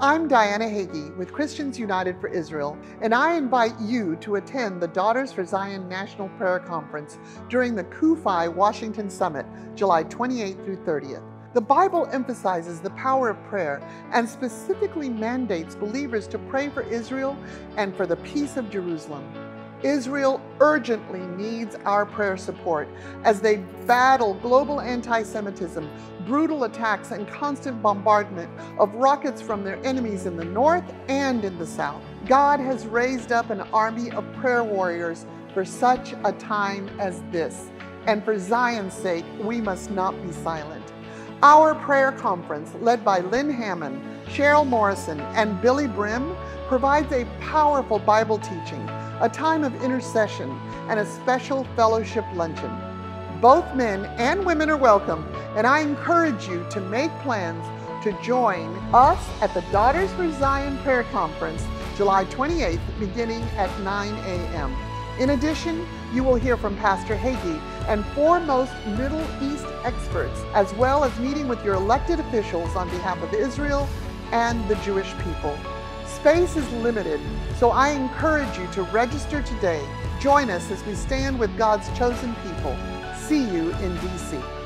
I'm Diana Hagee with Christians United for Israel, and I invite you to attend the Daughters for Zion National Prayer Conference during the CUFI Washington Summit, July 28th through 30th. The Bible emphasizes the power of prayer and specifically mandates believers to pray for Israel and for the peace of Jerusalem. Israel urgently needs our prayer support as they battle global anti Semitism, brutal attacks, and constant bombardment of rockets from their enemies in the north and in the south. God has raised up an army of prayer warriors for such a time as this. And for Zion's sake, we must not be silent. Our prayer conference, led by Lynne Hammond, Cheryl Morrison, and Billye Brim, provides a powerful Bible teaching a time of intercession, and a special fellowship luncheon. Both men and women are welcome, and I encourage you to make plans to join us at the Daughters for Zion Prayer Conference, July 28th, beginning at 9 a.m. In addition, you will hear from Pastor Hagee and foremost Middle East experts, as well as meeting with your elected officials on behalf of Israel and the Jewish people. Space is limited, so I encourage you to register today. Join us as we stand with God's chosen people. See you in DC.